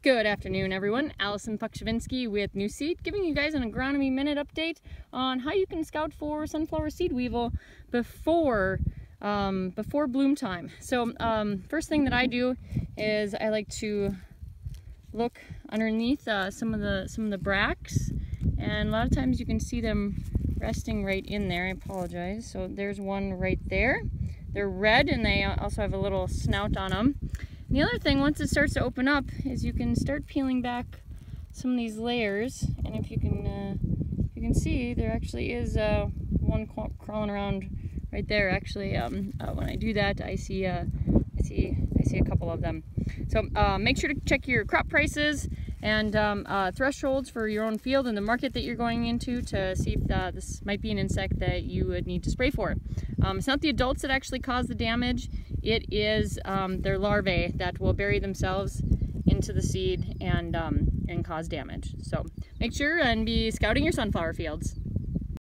Good afternoon, everyone. Alison Pokrzywinski with Nuseed, giving you guys an agronomy minute update on how you can scout for sunflower seed weevil before um, before bloom time. So um, first thing that I do is I like to look underneath uh, some of the some of the bracts, and a lot of times you can see them resting right in there. I apologize. So there's one right there. They're red and they also have a little snout on them. The other thing, once it starts to open up, is you can start peeling back some of these layers. And if you can, uh, you can see, there actually is uh, one crawling around right there. Actually, um, uh, when I do that, I see, uh, I see, I see a couple of them. So uh, make sure to check your crop prices and um, uh, thresholds for your own field and the market that you're going into to see if uh, this might be an insect that you would need to spray for. Um, it's not the adults that actually cause the damage, it is um, their larvae that will bury themselves into the seed and, um, and cause damage. So make sure and be scouting your sunflower fields.